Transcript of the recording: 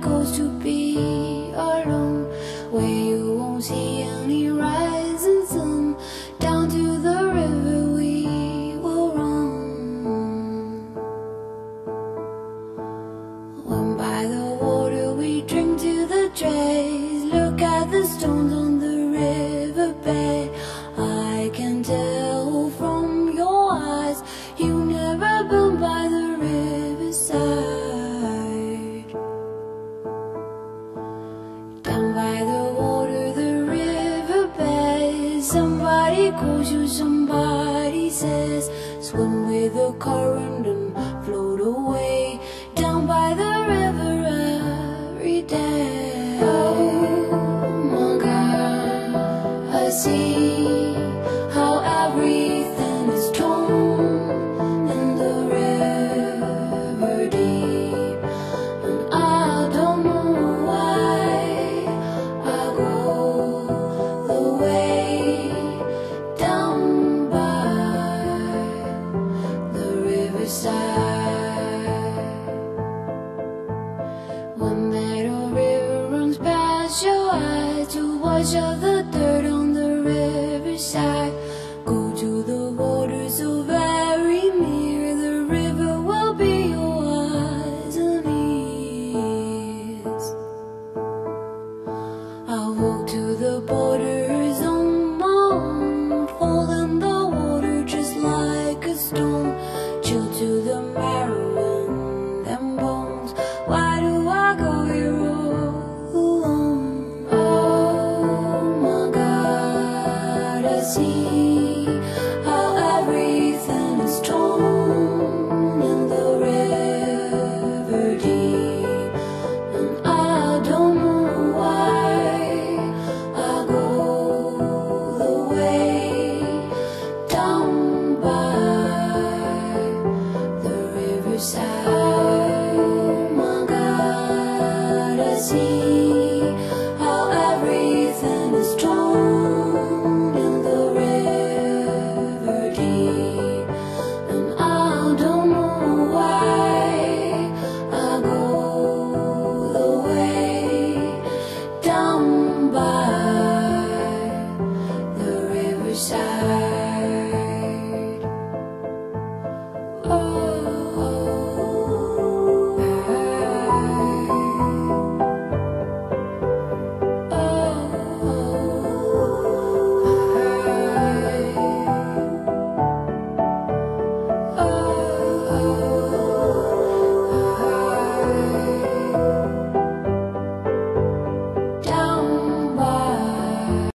goes to be alone where you won't see anyone. calls you, somebody says, swim with the current and other side.